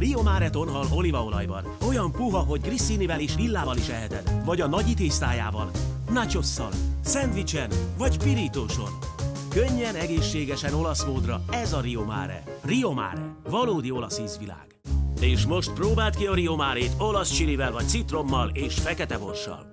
Rio Mare tonhal olívaolajban. Olyan puha, hogy grissinivel és villával is eheted. Vagy a nagy tésztájával, nachosszal, szendvicsen, vagy pirítóson. Könnyen, egészségesen olasz módra ez a Rio Mare. Rio Mare. Valódi olasz ízvilág. És most próbáld ki a Rio Márét olasz csilivel vagy citrommal és fekete borssal.